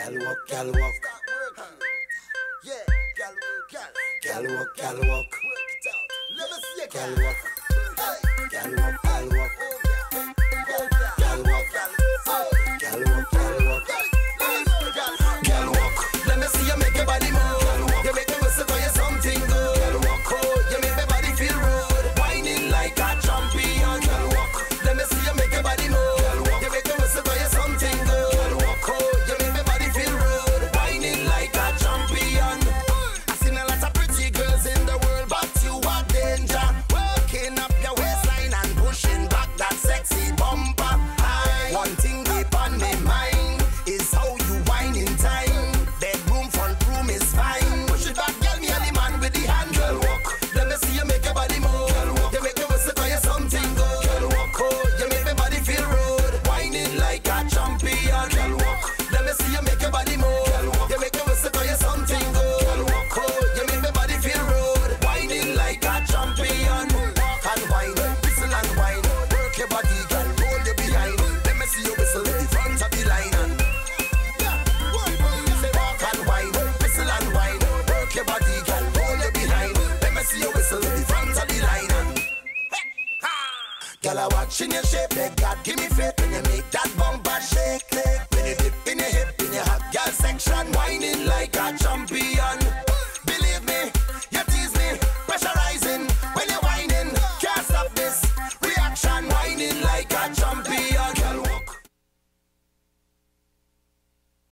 Gal walk, gal walk. Yeah, gal walk, gal walk, gal walk. Let me see a gal walk. Gal walk. Girl, I watching your shape, make God give me faith when you make that bumper shake, shake. When you dip in your hip, in your hot girl section, whining like a champion.